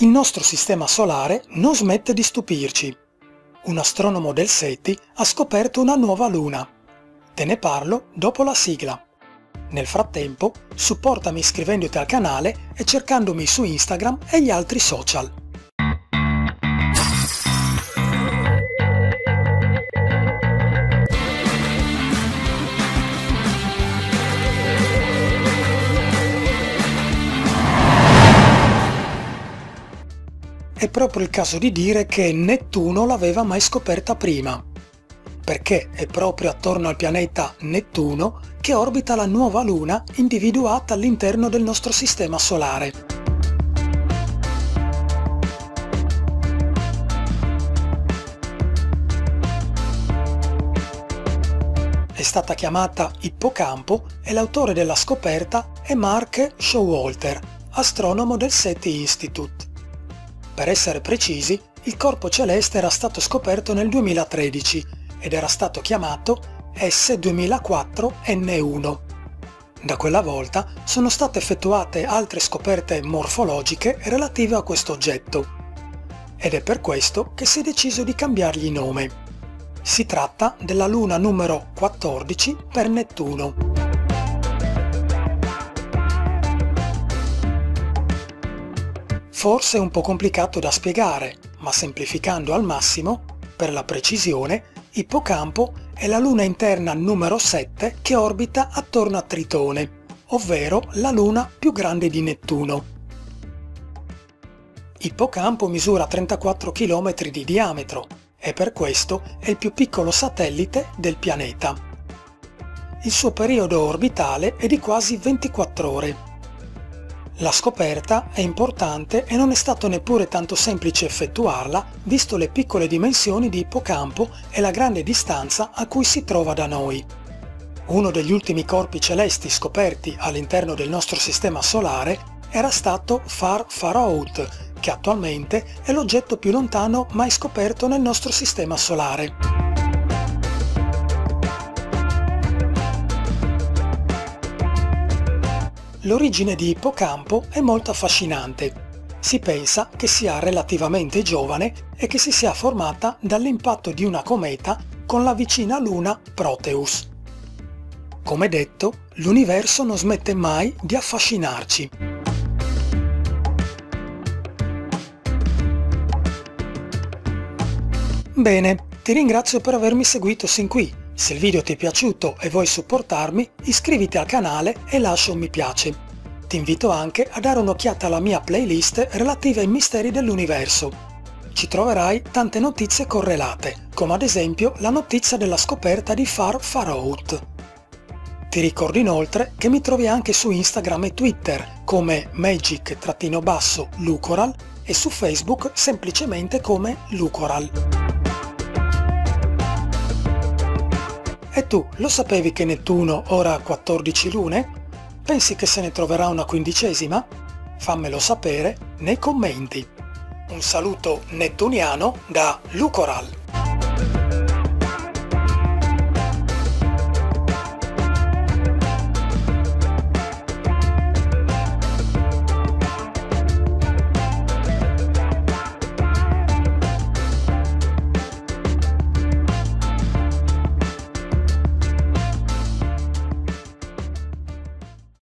Il nostro sistema solare non smette di stupirci. Un astronomo del SETI ha scoperto una nuova luna. Te ne parlo dopo la sigla. Nel frattempo, supportami iscrivendoti al canale e cercandomi su Instagram e gli altri social. È proprio il caso di dire che Nettuno l'aveva mai scoperta prima, perché è proprio attorno al pianeta Nettuno che orbita la nuova Luna individuata all'interno del nostro sistema solare. È stata chiamata Ippocampo e l'autore della scoperta è Mark Showalter, astronomo del SETI Institute. Per essere precisi, il corpo celeste era stato scoperto nel 2013 ed era stato chiamato S2004N1. Da quella volta sono state effettuate altre scoperte morfologiche relative a questo oggetto ed è per questo che si è deciso di cambiargli nome. Si tratta della luna numero 14 per Nettuno. Forse un po' complicato da spiegare, ma semplificando al massimo, per la precisione, Ippocampo è la luna interna numero 7 che orbita attorno a Tritone, ovvero la luna più grande di Nettuno. Ippocampo misura 34 km di diametro e per questo è il più piccolo satellite del pianeta. Il suo periodo orbitale è di quasi 24 ore la scoperta è importante e non è stato neppure tanto semplice effettuarla, visto le piccole dimensioni di Ippocampo e la grande distanza a cui si trova da noi. Uno degli ultimi corpi celesti scoperti all'interno del nostro sistema solare era stato Far Far Out, che attualmente è l'oggetto più lontano mai scoperto nel nostro sistema solare. L'origine di Ippocampo è molto affascinante. Si pensa che sia relativamente giovane e che si sia formata dall'impatto di una cometa con la vicina luna Proteus. Come detto, l'universo non smette mai di affascinarci. Bene, ti ringrazio per avermi seguito sin qui. Se il video ti è piaciuto e vuoi supportarmi, iscriviti al canale e lascia un mi piace. Ti invito anche a dare un'occhiata alla mia playlist relativa ai misteri dell'universo. Ci troverai tante notizie correlate, come ad esempio la notizia della scoperta di Far Far Out. Ti ricordo inoltre che mi trovi anche su Instagram e Twitter come magic-lucoral e su Facebook semplicemente come Lucoral. E tu, lo sapevi che Nettuno ora ha 14 lune? Pensi che se ne troverà una quindicesima? Fammelo sapere nei commenti. Un saluto nettuniano da Lucoral.